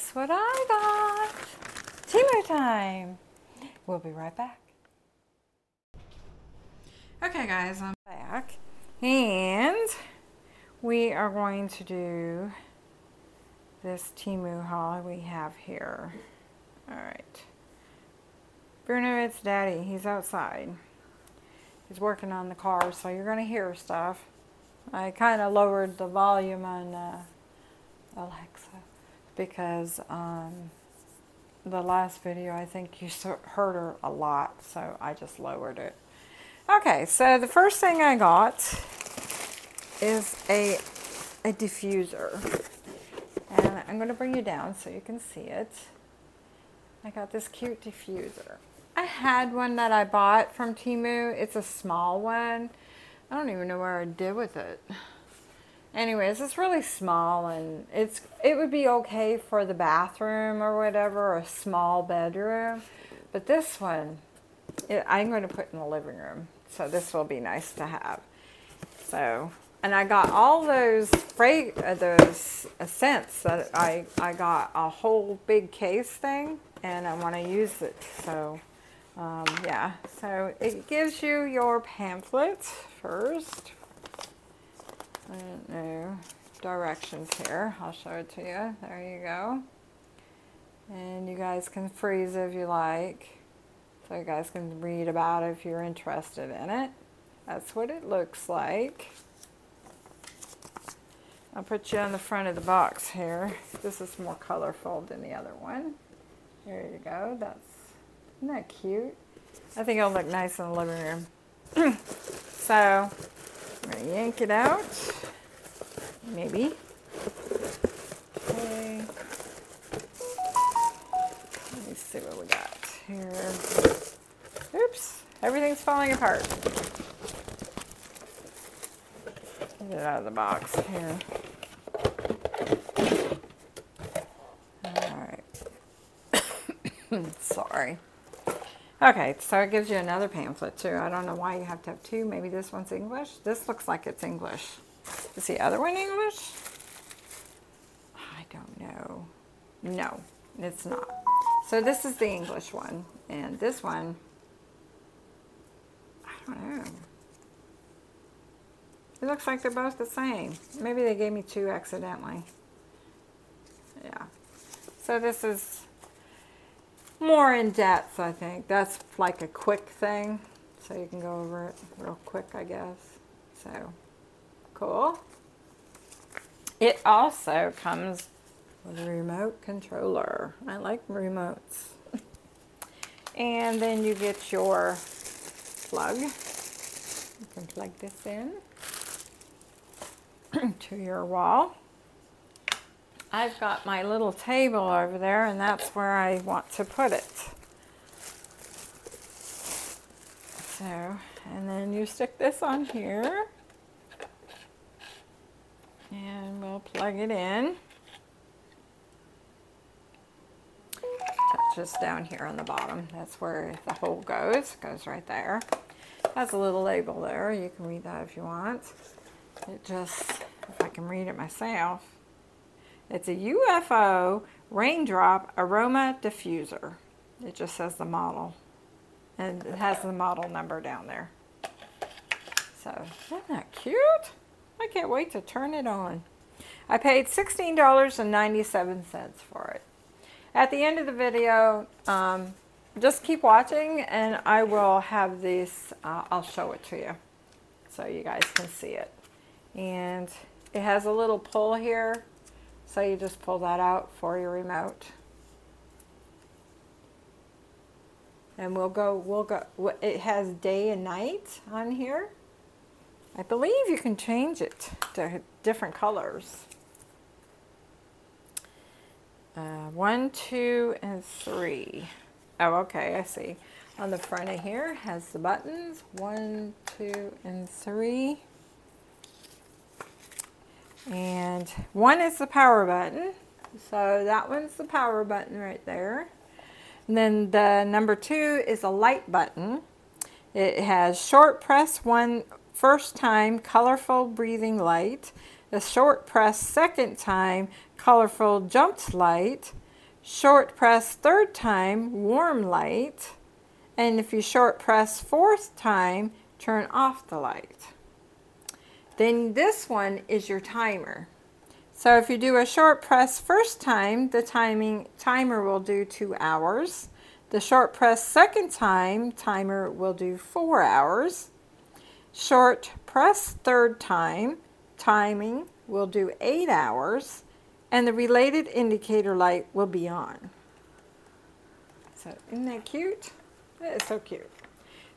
guess what I got? Temu time! We'll be right back. Okay guys, I'm back and we are going to do this Temu haul we have here. Alright. Bruno, it's daddy. He's outside. He's working on the car, so you're going to hear stuff. I kind of lowered the volume on uh, Alexa because um, the last video I think you heard her a lot so I just lowered it. Okay so the first thing I got is a, a diffuser and I'm going to bring you down so you can see it. I got this cute diffuser. I had one that I bought from Temu. It's a small one. I don't even know where I did with it anyways, it's really small and it's it would be okay for the bathroom or whatever, or a small bedroom. But this one, it, I'm going to put in the living room. So this will be nice to have. So, and I got all those frag uh, those scents that I, I got a whole big case thing and I want to use it. So, um, yeah, so it gives you your pamphlet first I don't know, directions here. I'll show it to you. There you go. And you guys can freeze if you like. So you guys can read about it if you're interested in it. That's what it looks like. I'll put you on the front of the box here. This is more colorful than the other one. There you go. That's isn't that cute? I think it'll look nice in the living room. so I'm going to yank it out. Maybe. Okay. Let me see what we got here. Oops. Everything's falling apart. Get it out of the box here. Alright. Sorry. Okay, so it gives you another pamphlet too. I don't know why you have to have two. Maybe this one's English. This looks like it's English. Is the other one English? I don't know. No, it's not. So this is the English one. And this one, I don't know. It looks like they're both the same. Maybe they gave me two accidentally. Yeah. So this is more in depth, I think. That's like a quick thing, so you can go over it real quick, I guess. So, cool. It also comes with a remote controller. I like remotes. and then you get your plug. You can plug this in to your wall. I've got my little table over there and that's where I want to put it. So, and then you stick this on here and we'll plug it in. Touches down here on the bottom. That's where the hole goes. Goes right there. Has a little label there. You can read that if you want. It just, if I can read it myself, it's a UFO raindrop aroma diffuser. It just says the model. And it has the model number down there. So, isn't that cute? I can't wait to turn it on. I paid $16.97 for it. At the end of the video, um, just keep watching and I will have this, uh, I'll show it to you so you guys can see it. And it has a little pull here so you just pull that out for your remote. And we'll go, we'll go, it has day and night on here. I believe you can change it to different colors. Uh, one, two, and three. Oh, okay, I see. On the front of here has the buttons, one, two, and three. And one is the power button. So that one's the power button right there. And then the number two is a light button. It has short press one first time colorful breathing light. a short press second time, colorful jumped light, short press third time, warm light, and if you short press fourth time, turn off the light. Then this one is your timer. So if you do a short press first time, the timing timer will do two hours. The short press second time, timer will do four hours. Short press third time, timing will do eight hours. And the related indicator light will be on. So isn't that cute? That is so cute.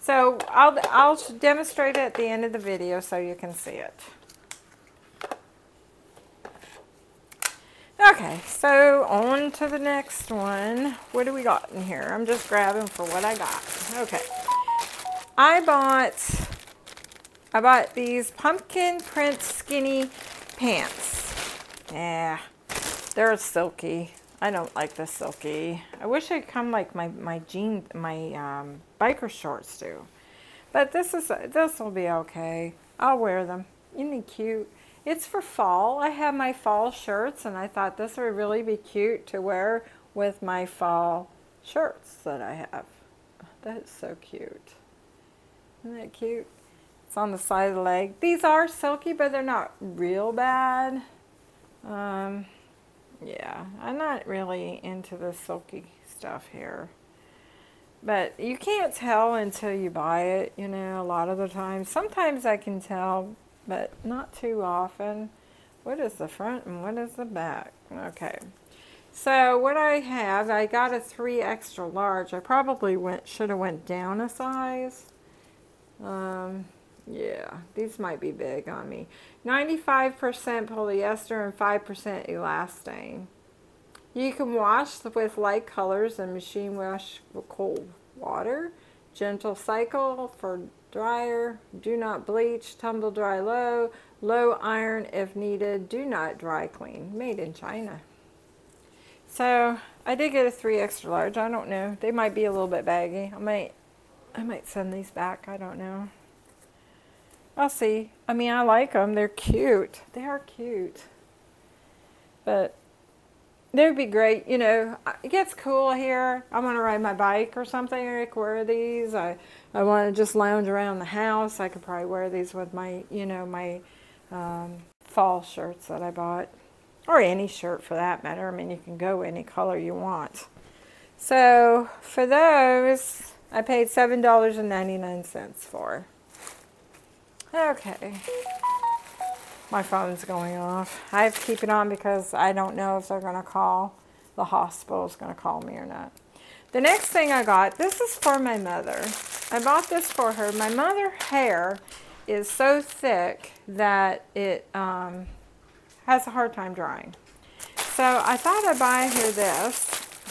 So I'll, I'll demonstrate it at the end of the video so you can see it. Okay, so on to the next one. What do we got in here? I'm just grabbing for what I got. Okay. I bought I bought these pumpkin print skinny pants. Yeah, they're silky. I don't like the silky. I wish they'd come like my my jean my um, biker shorts do. But this is this will be okay. I'll wear them. Isn't he cute? It's for fall. I have my fall shirts and I thought this would really be cute to wear with my fall shirts that I have. That is so cute. Isn't that cute? It's on the side of the leg. These are silky, but they're not real bad. Um, yeah, I'm not really into the silky stuff here. But you can't tell until you buy it, you know, a lot of the time. Sometimes I can tell but not too often. What is the front and what is the back? Okay. So what I have, I got a 3 extra large. I probably went should have went down a size. Um, yeah, these might be big on me. 95% polyester and 5% elastane. You can wash with light colors and machine wash with cold water. Gentle cycle for dryer, do not bleach, tumble dry low, low iron if needed, do not dry clean, made in China. So I did get a three extra large, I don't know, they might be a little bit baggy, I might, I might send these back, I don't know. I'll see, I mean I like them, they're cute, they are cute, but they would be great. You know, it gets cool here. I want to ride my bike or something. I could wear these. I, I want to just lounge around the house. I could probably wear these with my, you know, my um, fall shirts that I bought. Or any shirt for that matter. I mean, you can go any color you want. So for those, I paid $7.99 for. Okay my phone's going off. I have to keep it on because I don't know if they're going to call, the hospital is going to call me or not. The next thing I got, this is for my mother. I bought this for her. My mother hair is so thick that it um, has a hard time drying. So I thought I'd buy her this.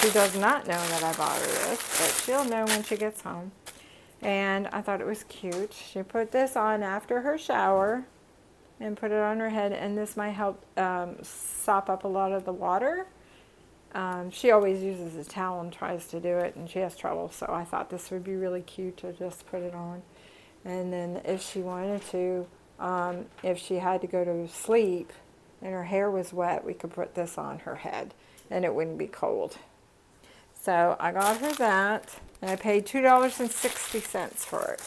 She does not know that I bought her this, but she'll know when she gets home. And I thought it was cute. She put this on after her shower and put it on her head and this might help um, sop up a lot of the water. Um, she always uses a towel and tries to do it and she has trouble so I thought this would be really cute to just put it on. And then if she wanted to, um, if she had to go to sleep and her hair was wet, we could put this on her head and it wouldn't be cold. So I got her that and I paid $2.60 for it.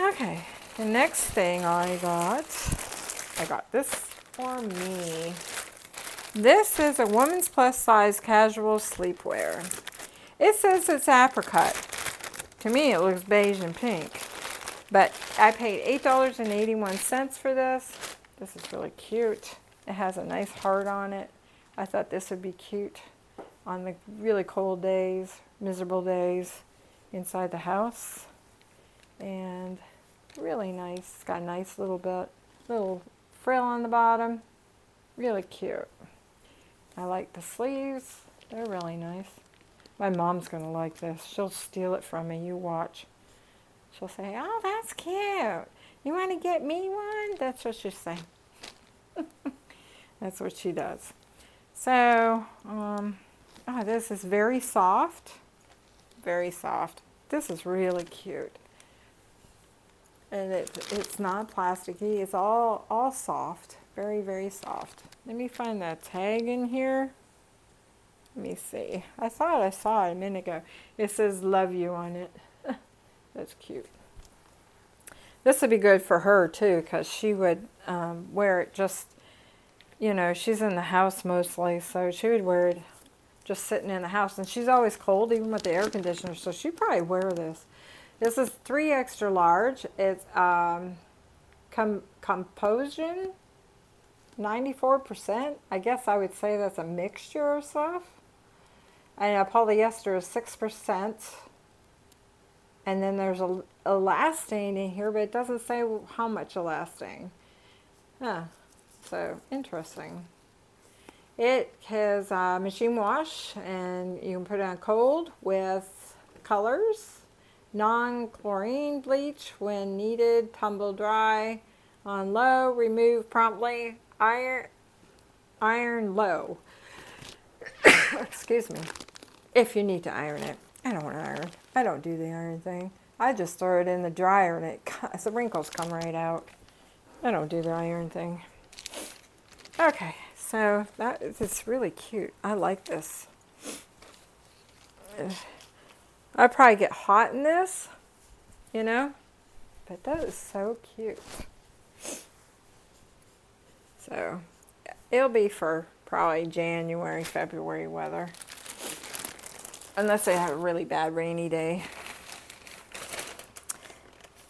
Okay, the next thing I got, I got this for me. This is a woman's plus size casual sleepwear. It says it's apricot. To me it looks beige and pink. But I paid $8.81 for this. This is really cute. It has a nice heart on it. I thought this would be cute on the really cold days, miserable days inside the house. And Really nice. It's got a nice little bit, little frill on the bottom. Really cute. I like the sleeves. They're really nice. My mom's going to like this. She'll steal it from me. You watch. She'll say, oh, that's cute. You want to get me one? That's what she'll say. that's what she does. So, um, oh, this is very soft. Very soft. This is really cute. and it, it's not plasticky. It's all, all soft, very, very soft. Let me find that tag in here. Let me see. I thought I saw it a minute ago. It says love you on it. That's cute. This would be good for her too because she would um, wear it just, you know, she's in the house mostly, so she would wear it just sitting in the house. And she's always cold even with the air conditioner, so she'd probably wear this. This is three extra large. It's um, com Composition, 94%. I guess I would say that's a mixture of stuff. And a polyester is 6%. And then there's a, elastane in here, but it doesn't say how much elastane. Huh. So, interesting. It has a machine wash, and you can put it on cold with colors non-chlorine bleach when needed, tumble dry, on low, remove promptly, iron, iron low. Excuse me. If you need to iron it. I don't want to iron. I don't do the iron thing. I just throw it in the dryer and it the wrinkles come right out. I don't do the iron thing. Okay, so that is really cute. I like this. I probably get hot in this, you know, but that is so cute. So it'll be for probably January, February weather. Unless they have a really bad rainy day.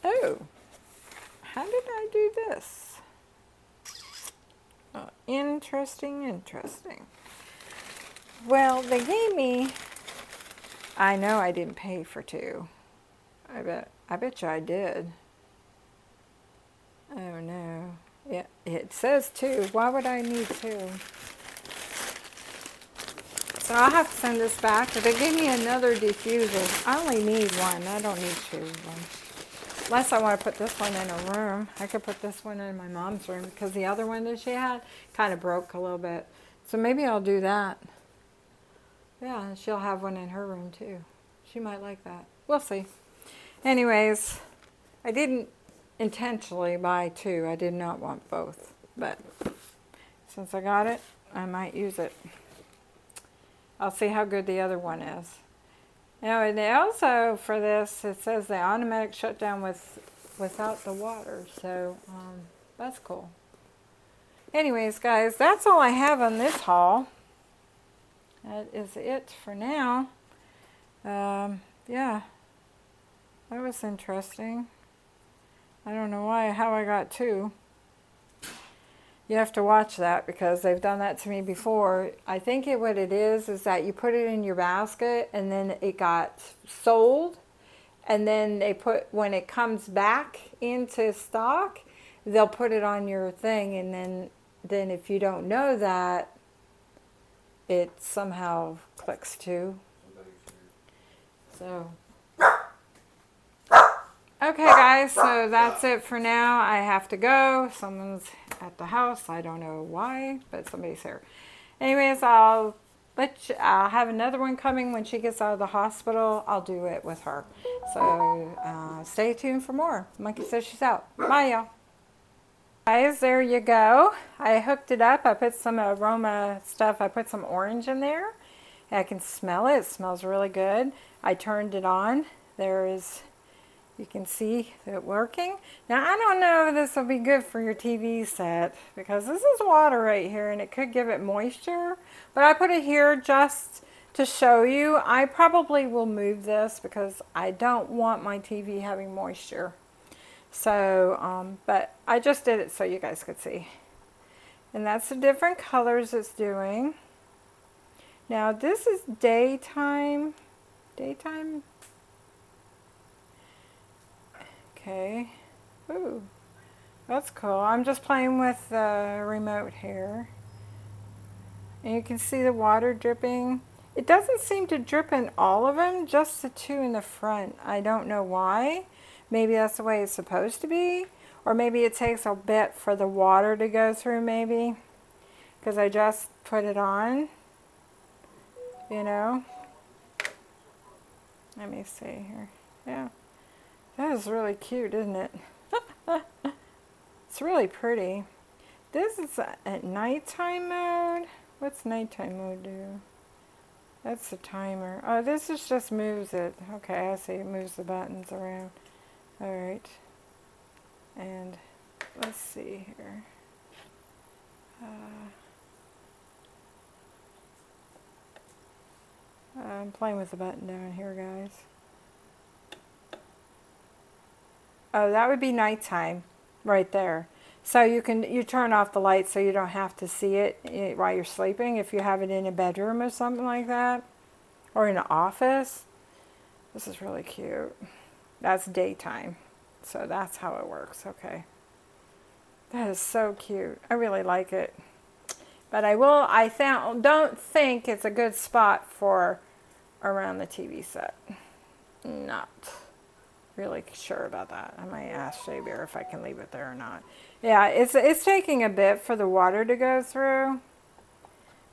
Oh, how did I do this? Interesting, interesting. Well, they gave me I know I didn't pay for two. I bet I bet you I did. Oh no. Yeah, it says two. Why would I need two? So I'll have to send this back. They give me another diffuser, I only need one. I don't need two of them. Unless I want to put this one in a room. I could put this one in my mom's room because the other one that she had kind of broke a little bit. So maybe I'll do that. Yeah, she'll have one in her room too. She might like that. We'll see. Anyways, I didn't intentionally buy two. I did not want both. But since I got it, I might use it. I'll see how good the other one is. Now, and also for this, it says the automatic shutdown with without the water. So um, that's cool. Anyways, guys, that's all I have on this haul that is it for now. Um, yeah, that was interesting. I don't know why, how I got two. You have to watch that because they've done that to me before. I think it, what it is is that you put it in your basket and then it got sold and then they put when it comes back into stock they'll put it on your thing and then then if you don't know that it somehow clicks too. So, okay guys, so that's it for now. I have to go. Someone's at the house. I don't know why, but somebody's here. Anyways, I'll let you, I'll have another one coming when she gets out of the hospital. I'll do it with her. So uh, stay tuned for more. Monkey says she's out. Bye, y'all guys there you go I hooked it up I put some aroma stuff I put some orange in there I can smell it it smells really good I turned it on there is you can see it working now I don't know if this will be good for your TV set because this is water right here and it could give it moisture but I put it here just to show you I probably will move this because I don't want my TV having moisture so, um, but I just did it so you guys could see. And that's the different colors it's doing. Now this is daytime. Daytime. Okay. Ooh. That's cool. I'm just playing with the remote here. And you can see the water dripping. It doesn't seem to drip in all of them, just the two in the front. I don't know why. Maybe that's the way it's supposed to be. Or maybe it takes a bit for the water to go through maybe. Because I just put it on. You know. Let me see here. Yeah. That is really cute, isn't it? it's really pretty. This is at nighttime mode. What's nighttime mode do? That's the timer. Oh, this is just moves it. Okay, I see. It moves the buttons around. Alright. And let's see here. Uh, I'm playing with the button down here, guys. Oh, that would be nighttime right there. So you can you turn off the light so you don't have to see it eh, while you're sleeping if you have it in a bedroom or something like that or in an office. This is really cute. That's daytime. So that's how it works. Okay. That is so cute. I really like it. But I will I th- don't think it's a good spot for around the TV set. Not really sure about that. I might ask Shabear if I can leave it there or not. Yeah, it's, it's taking a bit for the water to go through.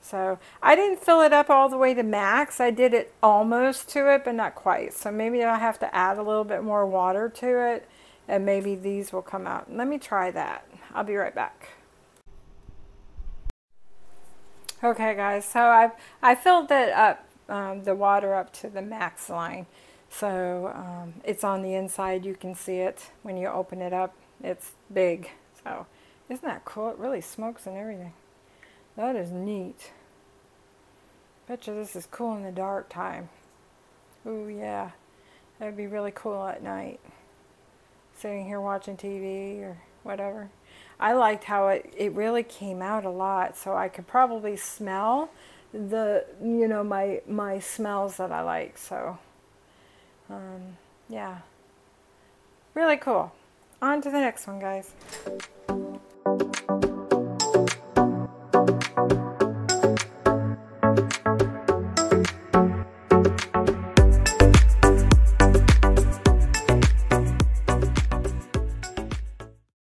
So I didn't fill it up all the way to max. I did it almost to it, but not quite. So maybe I'll have to add a little bit more water to it and maybe these will come out. Let me try that. I'll be right back. Okay guys, so I've I filled it up, um, the water up to the max line. So um, it's on the inside. You can see it when you open it up. It's big. So isn't that cool? It really smokes and everything. That is neat. Bet you this is cool in the dark time. Ooh, yeah. That would be really cool at night. Sitting here watching TV or whatever. I liked how it, it really came out a lot. So I could probably smell the, you know, my, my smells that I like. So um, yeah, really cool. On to the next one, guys.